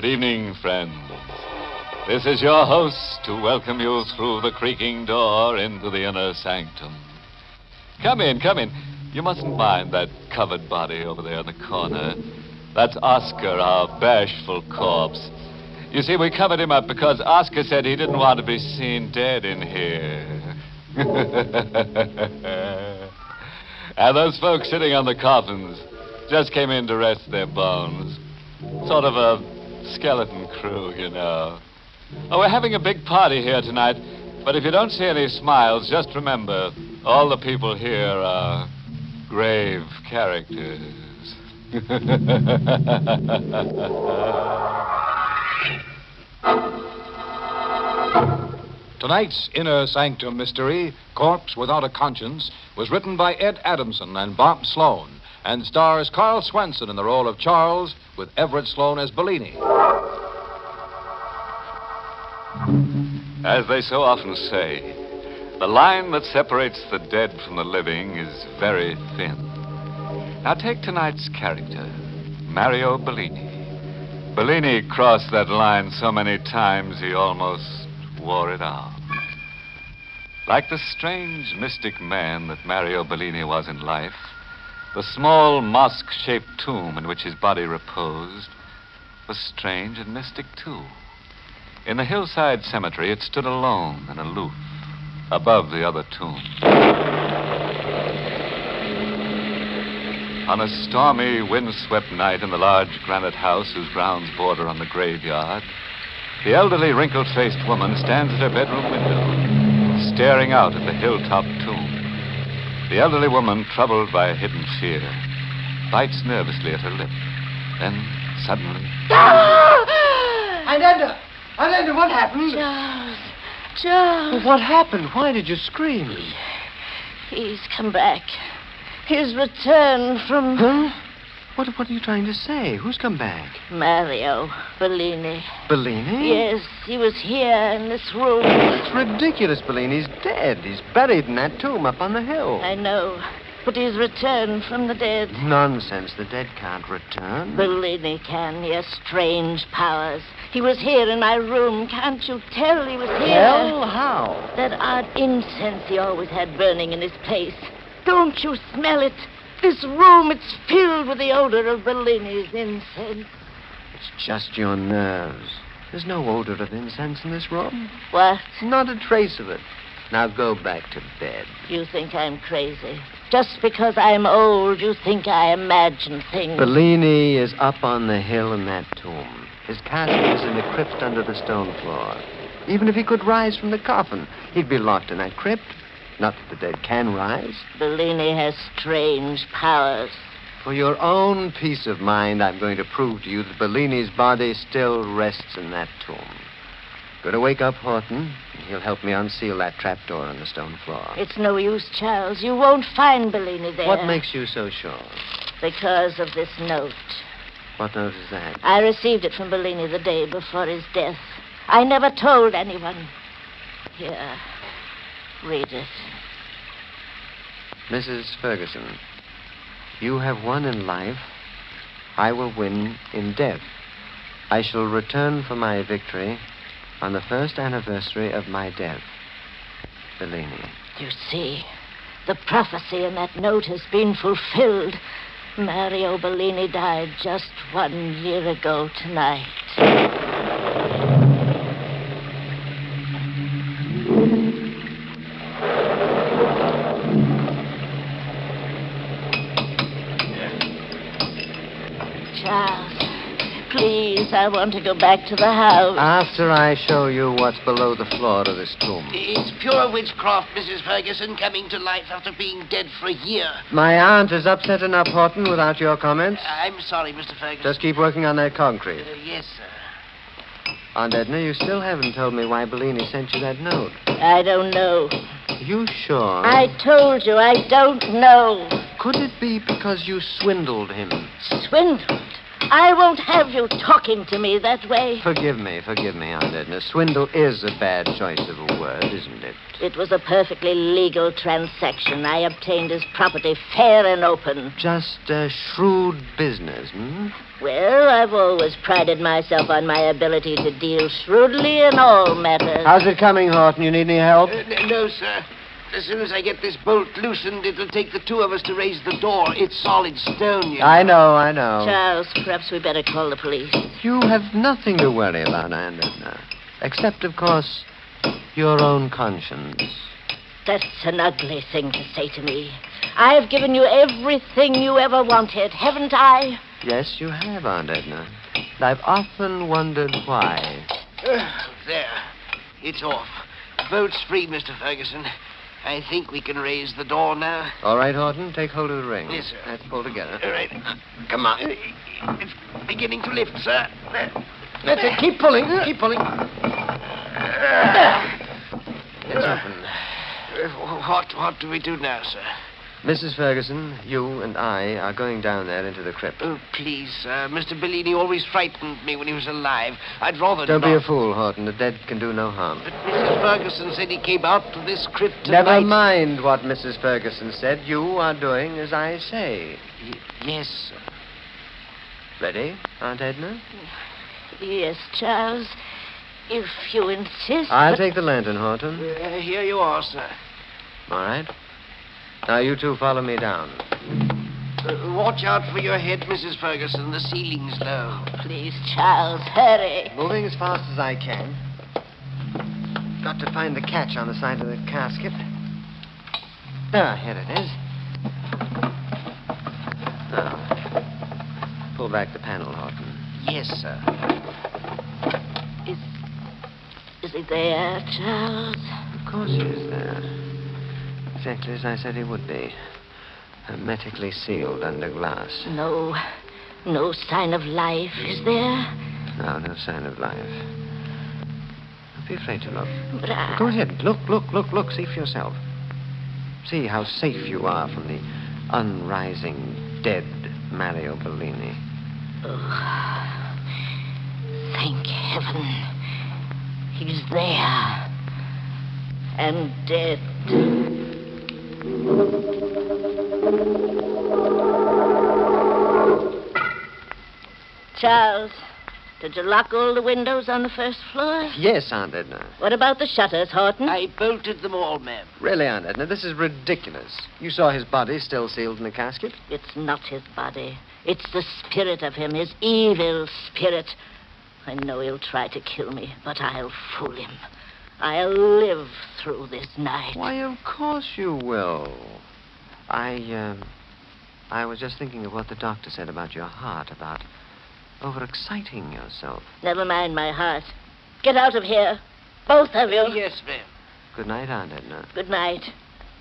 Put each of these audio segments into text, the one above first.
Good evening, friends. This is your host to welcome you through the creaking door into the inner sanctum. Come in, come in. You mustn't mind that covered body over there in the corner. That's Oscar, our bashful corpse. You see, we covered him up because Oscar said he didn't want to be seen dead in here. and those folks sitting on the coffins just came in to rest their bones. Sort of a skeleton crew, you know. Oh, we're having a big party here tonight, but if you don't see any smiles, just remember all the people here are grave characters. Tonight's Inner Sanctum Mystery, Corpse Without a Conscience, was written by Ed Adamson and Bob Sloane and stars Karl Swenson in the role of Charles with Everett Sloane as Bellini. As they so often say, the line that separates the dead from the living is very thin. Now take tonight's character, Mario Bellini. Bellini crossed that line so many times he almost wore it out. Like the strange, mystic man that Mario Bellini was in life, the small mosque shaped tomb in which his body reposed was strange and mystic, too. In the hillside cemetery, it stood alone and aloof above the other tombs. On a stormy, windswept night in the large granite house whose grounds border on the graveyard, the elderly, wrinkled faced woman stands at her bedroom window, staring out at the hilltop tomb. The elderly woman, troubled by a hidden fear, bites nervously at her lip. Then, suddenly. Ah! Aunt Edna! Ananda, what happened? Charles. Charles. What happened? Why did you scream? He's come back. He's returned from Huh? What, what are you trying to say? Who's come back? Mario Bellini. Bellini? Yes, he was here in this room. It's ridiculous, Bellini's dead. He's buried in that tomb up on the hill. I know. But he's returned from the dead. Nonsense. The dead can't return. Bellini can. He has strange powers. He was here in my room. Can't you tell he was here? Well, how? That odd incense he always had burning in his place. Don't you smell it? This room, it's filled with the odor of Bellini's incense. It's just your nerves. There's no odor of incense in this room. What? Not a trace of it. Now go back to bed. You think I'm crazy? Just because I'm old, you think I imagine things. Bellini is up on the hill in that tomb. His casket is in the crypt under the stone floor. Even if he could rise from the coffin, he'd be locked in that crypt. Not that the dead can rise. Bellini has strange powers. For your own peace of mind, I'm going to prove to you that Bellini's body still rests in that tomb. Go to wake up Horton, and he'll help me unseal that trapdoor on the stone floor. It's no use, Charles. You won't find Bellini there. What makes you so sure? Because of this note. What note is that? I received it from Bellini the day before his death. I never told anyone. Here. Read it. Mrs. Ferguson, you have won in life. I will win in death. I shall return for my victory on the first anniversary of my death. Bellini. You see, the prophecy in that note has been fulfilled. Mario Bellini died just one year ago tonight. Charles, please, I want to go back to the house. After I show you what's below the floor of this tomb. It's pure witchcraft, Mrs. Ferguson, coming to life after being dead for a year. My aunt is upset enough, Horton, without your comments. I'm sorry, Mr. Ferguson. Just keep working on that concrete. Uh, yes, sir. Aunt Edna, you still haven't told me why Bellini sent you that note. I don't know. You sure? I told you I don't know. Could it be because you swindled him? Swindled? I won't have you talking to me that way. Forgive me, forgive me, Aunt Edna. Swindle is a bad choice of a word, isn't it? It was a perfectly legal transaction. I obtained his property fair and open. Just a shrewd business, hmm? Well, I've always prided myself on my ability to deal shrewdly in all matters. How's it coming, Horton? You need any help? Uh, no, sir. As soon as I get this bolt loosened, it'll take the two of us to raise the door. It's solid stone, you know. I know, I know. Charles, perhaps we better call the police. You have nothing to worry about, Aunt Edna. Except, of course, your own conscience. That's an ugly thing to say to me. I've given you everything you ever wanted, haven't I? Yes, you have, Aunt Edna. And I've often wondered why. Uh, there. It's off. Boat's free, Mr. Ferguson. I think we can raise the door now. All right, Horton, take hold of the ring. Yes, sir. Let's pull together. All right. Uh, come on. It's beginning to lift, sir. That's it. Uh, keep pulling. Uh, keep pulling. It's open. Uh, What, what do we do now, sir? Mrs. Ferguson, you and I are going down there into the crypt. Oh, please, sir. Mr. Bellini always frightened me when he was alive. I'd rather Don't not. be a fool, Horton. The dead can do no harm. But Mrs. Ferguson said he came out to this crypt Never mind what Mrs. Ferguson said. You are doing as I say. Y- Yes, sir. Ready, Aunt Edna? Yes, Charles. If you insist. I'll but- take the lantern, Horton. Uh, here you are, sir. All right. Now, you two follow me down. Uh, watch out for your head, Mrs. Ferguson. The ceiling's low. Please, Charles, hurry. Moving as fast as I can. Got to find the catch on the side of the casket. Ah, here it is. Now, pull back the panel, Horton. Yes, sir. Is. Is he there, Charles? Of course he is there. Exactly as I said he would be. Hermetically sealed under glass. No. No sign of life, is there? No, no sign of life. Don't be afraid to look. But I. Go ahead. Look, look, look, look. See for yourself. See how safe you are from the unrising, dead Mario Bellini. Oh, thank heaven. He's there. And dead. Charles, did you lock all the windows on the first floor? Yes, Aunt Edna. What about the shutters, Horton? I bolted them all, ma'am. Really, Aunt Edna, this is ridiculous. You saw his body still sealed in the casket? It's not his body. It's the spirit of him, his evil spirit. I know he'll try to kill me, but I'll fool him. I'll live through this night. Why, of course you will. I, um, I was just thinking of what the doctor said about your heart, about overexciting yourself. Never mind my heart. Get out of here. Both of you. Yes, ma'am. Good night, Aunt Edna. Good night.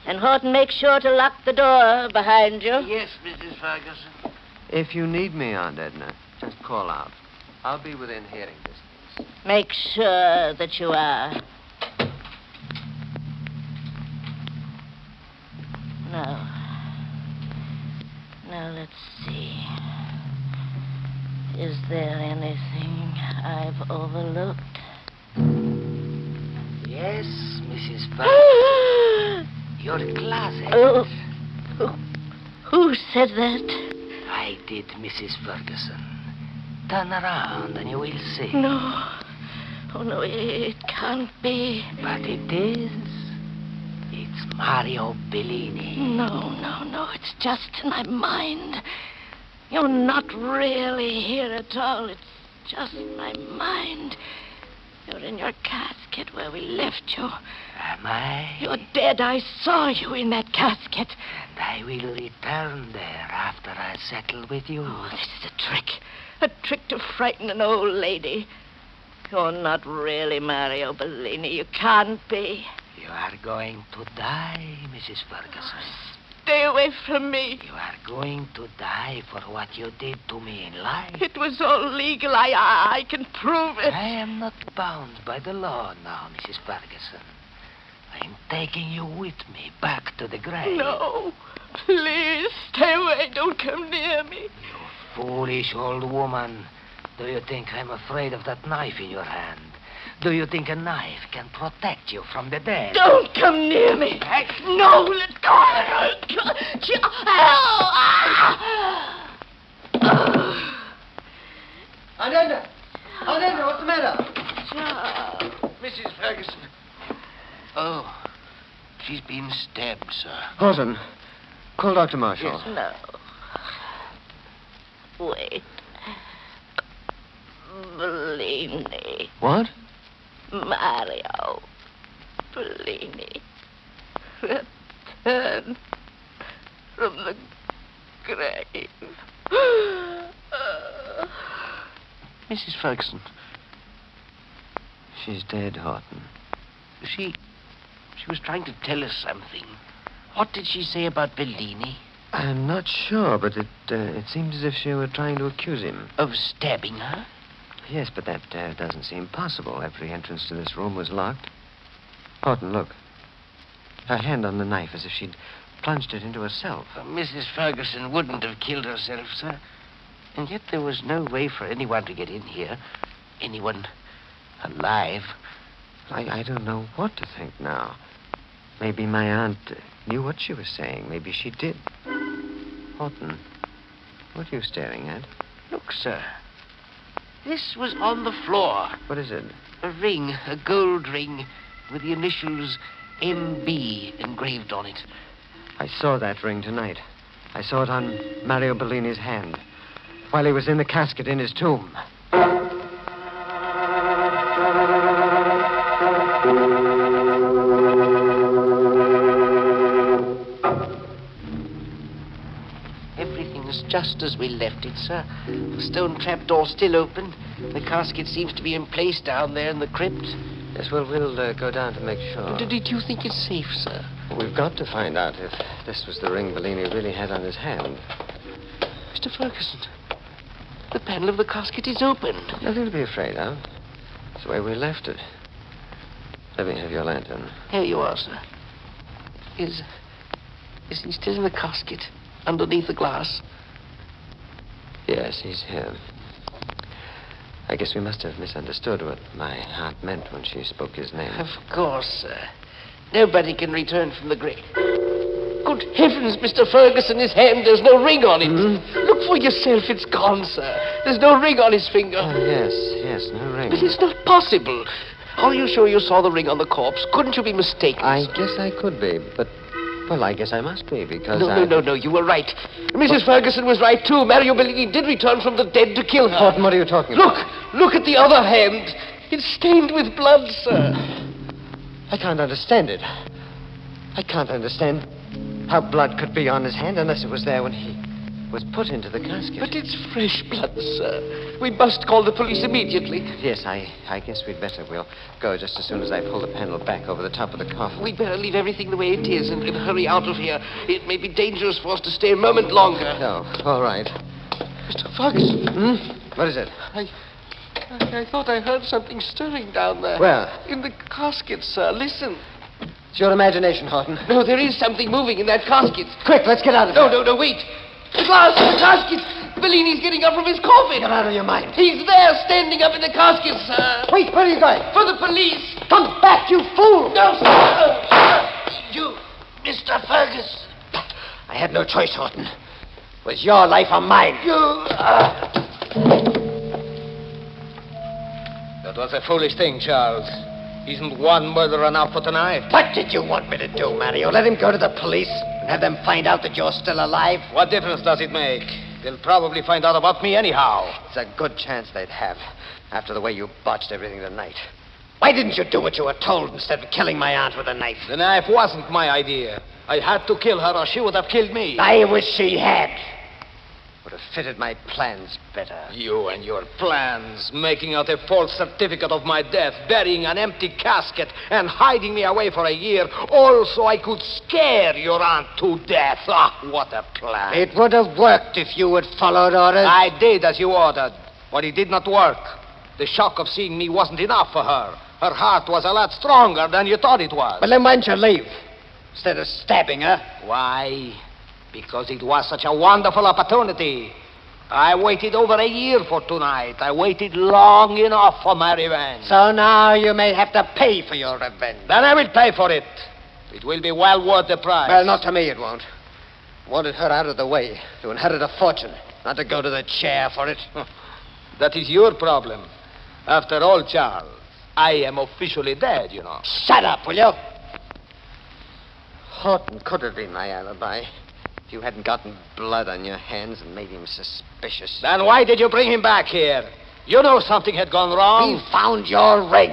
And Horton, make sure to lock the door behind you. Yes, Mrs. Ferguson. If you need me, Aunt Edna, just call out. I'll be within hearing distance. Make sure that you are. Now. Now, let's see. Is there anything I've overlooked? Yes, Mrs. Ferguson. Your closet. oh, who, who said that? I did, Mrs. Ferguson. Turn around and you will see. No. Oh, no, it, it can't be. But it is. It's Mario Bellini. No, no, no. It's just in my mind. You're not really here at all. It's just my mind. You're in your casket where we left you. Am I? You're dead. I saw you in that casket. And I will return there after I settle with you. Oh, this is a trick. A trick to frighten an old lady. You're not really Mario Bellini. You can't be. You are going to die, Mrs. Ferguson. Stay away from me. You are going to die for what you did to me in life. It was all legal. I, I, I can prove it. I am not bound by the law now, Mrs. Ferguson. I am taking you with me back to the grave. No. Please, stay away. Don't come near me. You Foolish old woman. Do you think I'm afraid of that knife in your hand? Do you think a knife can protect you from the dead? Don't come near me. No, let go. Oh, ah. Aunt Edna! Ananda, what's the matter? Mrs. Ferguson. Oh, she's been stabbed, sir. Horton, call Dr. Marshall. Yes, No. Wait. Bellini. What? Mario. Bellini. Return from the grave. Mrs. Ferguson, She's dead, Horton. she. She was trying to tell us something. What did she say about Bellini? I'm not sure, but it uh, it seems as if she were trying to accuse him. Of stabbing her? Yes, but that uh, doesn't seem possible. Every entrance to this room was locked. Horton, look. Her hand on the knife as if she'd plunged it into herself. Uh, Mrs. Ferguson wouldn't have killed herself, sir. And yet there was no way for anyone to get in here. Anyone alive. I, I don't know what to think now. Maybe my aunt knew what she was saying. Maybe she did. Horton, what are you staring at? Look, sir. This was on the floor. What is it? A ring, a gold ring, with the initials MB engraved on it. I saw that ring tonight. I saw it on Mario Bellini's hand while he was in the casket in his tomb. Everything's just as we left it, sir. The stone trapdoor still open. The casket seems to be in place down there in the crypt. Yes, well, we'll uh, go down to make sure. D- Did you think it's safe, sir? We've got to find out if this was the ring Bellini really had on his hand. Mr. Ferguson, the panel of the casket is open. Nothing to be afraid of. It's the way we left it. Let me have your lantern. Here you are, sir. Is. Is he still in the casket? Underneath the glass? Yes, he's here. I guess we must have misunderstood what my aunt meant when she spoke his name. Of course, sir. Nobody can return from the grave. Good heavens, Mr. Ferguson, his hand, there's no ring on it. Hmm? Look for yourself, it's gone, sir. There's no ring on his finger. Oh, yes, yes, no ring. But it's not possible. Are you sure you saw the ring on the corpse? Couldn't you be mistaken? I sir? guess I could be, but, well, I guess I must be because No, I... no, no, no, you were right. Mrs. Ferguson was right, too. Mario Bellini did return from the dead to kill her. Horton, what are you talking about? Look, look at the other hand. It's stained with blood, sir. I can't understand it. I can't understand how blood could be on his hand unless it was there when he was put into the casket. But it's fresh blood, sir. We must call the police immediately. Yes, I, I guess we'd better. We'll go just as soon as I pull the panel back over the top of the coffin. We'd better leave everything the way it is and, and hurry out of here. It may be dangerous for us to stay a moment longer. No, all right. Mr. Ferguson, Hmm? What is it? I, I, I thought I heard something stirring down there. Where? In the casket, sir. Listen. It's your imagination, Horton. No, there is something moving in that casket. Quick, let's get out of No, here. No, no, no, wait. The glass, the casket. Bellini's getting up from his coffin. Get out of your mind. He's there, standing up in the casket, sir. Wait, where are you going? For the police. Come back, you fool! No, sir. You, Mr. Fergus. I had no choice, Horton. It was your life or mine. You. Uh, That was a foolish thing, Charles. Isn't one murder enough for tonight? What did you want me to do, Mario? Let him go to the police and have them find out that you're still alive? What difference does it make? They'll probably find out about me anyhow. It's a good chance they'd have after the way you botched everything tonight. Why didn't you do what you were told instead of killing my aunt with a knife? The knife wasn't my idea. I had to kill her or she would have killed me. I wish she had. Would have fitted my plans better. You and your plans, making out a false certificate of my death, burying an empty casket, and hiding me away for a year, all so I could scare your aunt to death. Ah, what a plan. It would have worked if you had followed orders. I did as you ordered, but it did not work. The shock of seeing me wasn't enough for her. Her heart was a lot stronger than you thought it was. Well, then why didn't you leave? Instead of stabbing her? Why? Because it was such a wonderful opportunity. I waited over a year for tonight. I waited long enough for my revenge. So now you may have to pay for your revenge. Then I will pay for it. It will be well worth the price. Well, not to me, it won't. I wanted her out of the way to inherit a fortune, not to go to the chair for it. That is your problem. After all, Charles, I am officially dead, you know. Shut up, will you? Horton could have been my alibi. If you hadn't gotten blood on your hands and made him suspicious. Then why did you bring him back here? You know something had gone wrong. We found your ring.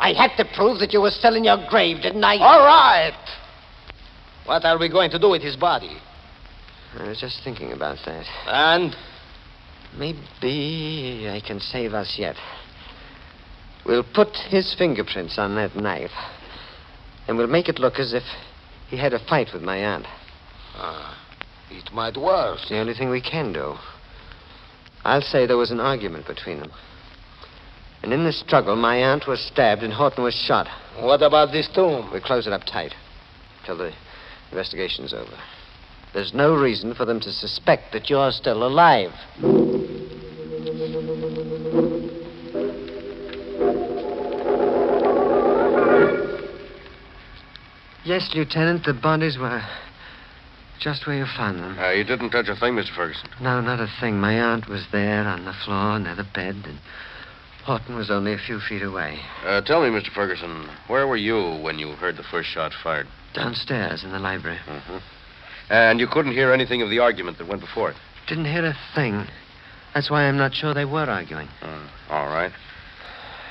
I had to prove that you were still in your grave, didn't I? All right. What are we going to do with his body? I was just thinking about that. And Maybe I can save us yet. We'll put his fingerprints on that knife. And we'll make it look as if he had a fight with my aunt. Ah, it might work. It's the only thing we can do. I'll say there was an argument between them. And in the struggle, my aunt was stabbed and Horton was shot. What about this tomb? We close it up tight till the investigation's over. There's no reason for them to suspect that you're still alive. Yes, Lieutenant, the bodies were just where you found them. Uh, you didn't touch a thing, Mr. Ferguson. No, not a thing. My aunt was there on the floor near the bed, and Horton was only a few feet away. Uh, tell me, Mr. Ferguson, where were you when you heard the first shot fired? Downstairs in the library. Mm-hmm. And you couldn't hear anything of the argument that went before it? Didn't hear a thing. That's why I'm not sure they were arguing. Uh, all right.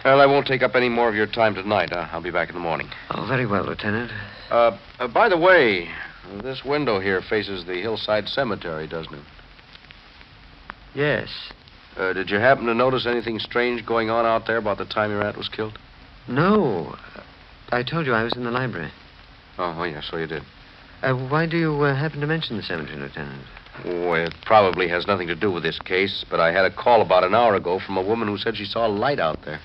Well, I won't take up any more of your time tonight. Uh, I'll be back in the morning. Oh, very well, Lieutenant. Uh, uh, by the way, this window here faces the hillside cemetery, doesn't it? Yes. Uh, did you happen to notice anything strange going on out there about the time your aunt was killed? No. I told you I was in the library. Oh, well, yeah, so you did. Uh, why do you uh, happen to mention the cemetery, Lieutenant? Oh, it probably has nothing to do with this case, but I had a call about an hour ago from a woman who said she saw a light out there.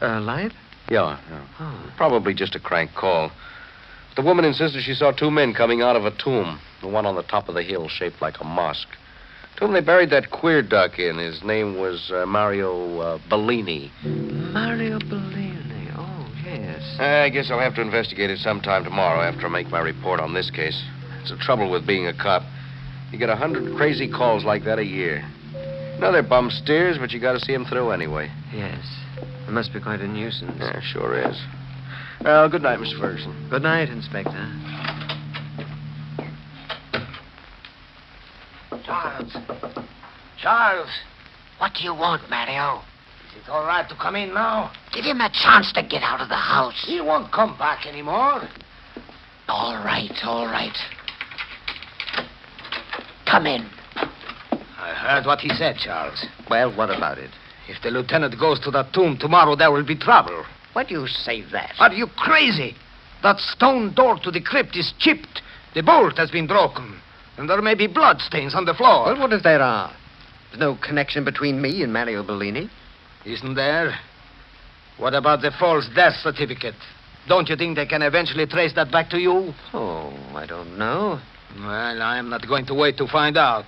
A light? Yeah, yeah. Oh. Probably just a crank call. The woman insisted she saw two men coming out of a tomb, the one on the top of the hill shaped like a mosque. Tomb they buried that queer duck in. His name was uh, Mario uh, Bellini. Mario Bellini. Oh, yes. I guess I'll have to investigate it sometime tomorrow after I make my report on this case. It's the trouble with being a cop. You get a hundred crazy calls like that a year. No, they're bum steers, but you got to see 'em through anyway. Yes. It must be quite a nuisance. Yeah, sure is. Well, good night, Mr. Ferguson. Good night, Inspector. Charles. Charles. What do you want, Mario? Is it all right to come in now? Give him a chance to get out of the house. He won't come back anymore. All right, all right. Come in. I heard what he said, Charles. Well, what about it? If the lieutenant goes to that tomb tomorrow, there will be trouble. Why do you say that? Are you crazy? That stone door to the crypt is chipped. The bolt has been broken. And there may be blood stains on the floor. Well, what if there are? There's no connection between me and Mario Bellini. Isn't there? What about the false death certificate? Don't you think they can eventually trace that back to you? Oh, I don't know. Well, I'm not going to wait to find out.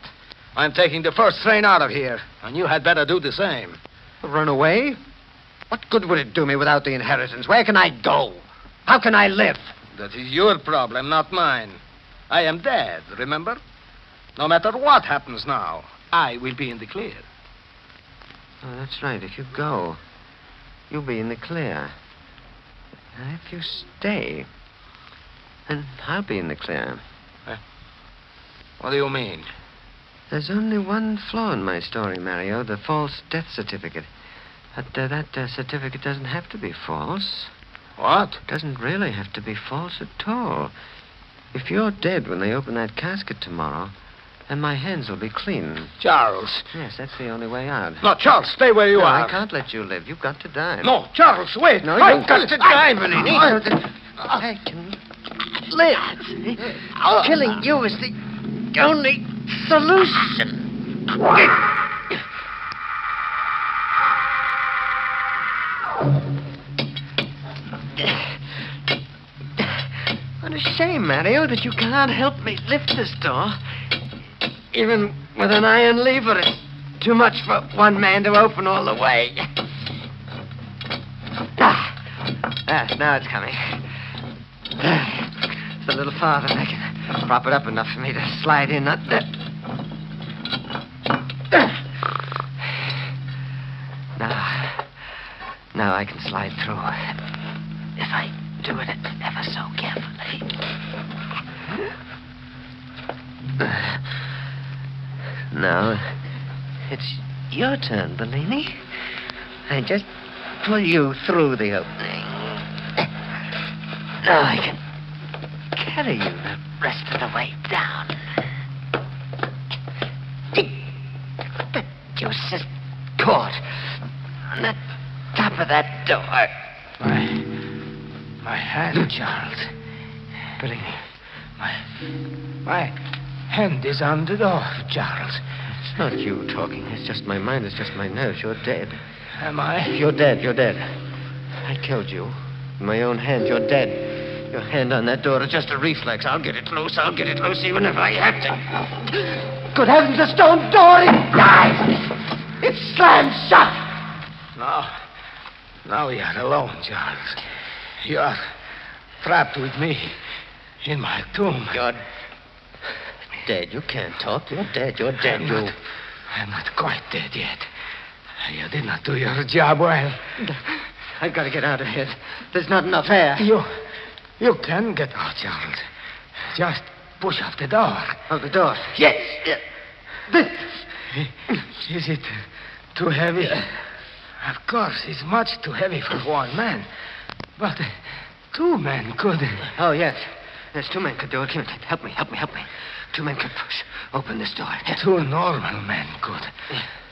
I'm taking the first train out of here, and you had better do the same. Run away? What good would it do me without the inheritance? Where can I go? How can I live? That is your problem, not mine. I am dead, remember? No matter what happens now, I will be in the clear. Oh, that's right. If you go, you'll be in the clear. And if you stay, then I'll be in the clear. What do you mean? There's only one flaw in my story, Mario the false death certificate. But uh, that uh, certificate doesn't have to be false. What? It doesn't really have to be false at all. If you're dead when they open that casket tomorrow, then my hands will be clean. Charles. Yes, that's the only way out. No, Charles, stay where you no, are. I can't let you live. You've got to die. No, Charles, wait. No, I've you've got to die, Bellini. I can live. Killing you is the only solution. What a shame, Mario, that you can't help me lift this door. Even with an iron lever, it's too much for one man to open all the way. Ah, ah now it's coming. Ah, it's a little farther. I can prop it up enough for me to slide in. Not that. Now, now I can slide through. If I do it ever so carefully. Now, it's your turn, Bellini. I just pull you through the opening. Now I can carry you the rest of the way down. The juice is caught on the top of that door. My, my hand, Charles. Bellini, my, my hand is on the door, Charles. It's not you talking. It's just my mind. It's just my nerves. You're dead. Am I? You're dead. You're dead. I killed you. In my own hand. You're dead. Your hand on that door is just a reflex. I'll get it loose. I'll get it loose even if I have to. Good heavens, the stone door! It dies! It slams shut! Now, now are alone, Charles. You are trapped with me in my tomb. You're dead. You can't talk. You're dead. You're dead. I'm You. not, I'm not quite dead yet. You did not do your job well. I've got to get out of here. There's not enough air. You, you can get out, Charles. Just push up the door. Oh, the door. Yes. Yeah. This. Is it too heavy? Of course, it's much too heavy for one man. But uh, two men could. Oh, yes. Yes, two men could do it. Here, Help me, help me, help me. Two men could push open this door. Here. Two normal men could.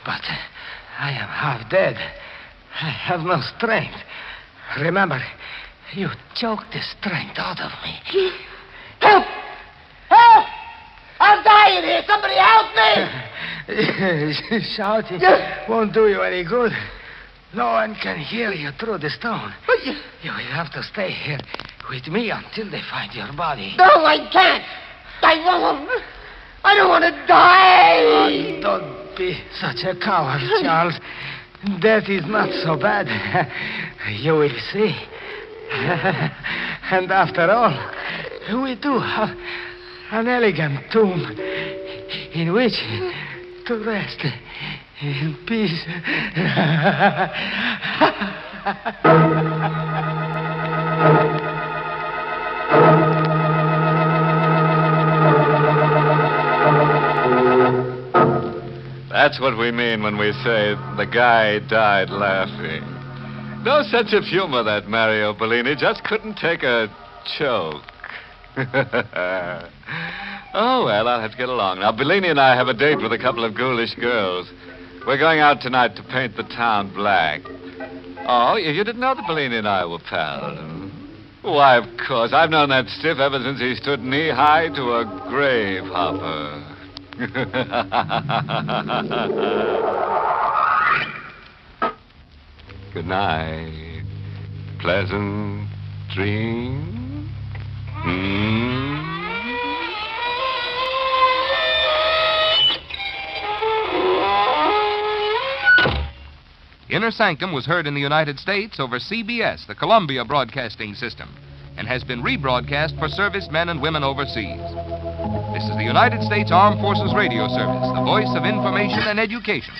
But uh, I am half dead. I have no strength. Remember, you choked the strength out of me. Help! Help! I'm dying here. Somebody help me! Shouting won't do you any good. No one can hear you through the stone. Oh, but You will have to stay here with me until they find your body. No, I can't. I won't. I don't want to die. Oh, don't be such a coward, Charles. Death is not so bad. You will see. and after all, we do have an elegant tomb in which to rest in peace. That's what we mean when we say the guy died laughing. No sense of humor, that Mario Bellini. Just couldn't take a choke. oh, well, I'll have to get along. Now, Bellini and I have a date with a couple of ghoulish girls. We're going out tonight to paint the town black. Oh, you didn't know that Bellini and I were pals? Why, of course. I've known that stiff ever since he stood knee high to a grave hopper. Good night. Pleasant dream. Hmm? Inner Sanctum was heard in the United States over CBS, the Columbia Broadcasting System, and has been rebroadcast for servicemen and women overseas. This is the United States Armed Forces Radio Service, the voice of information and education.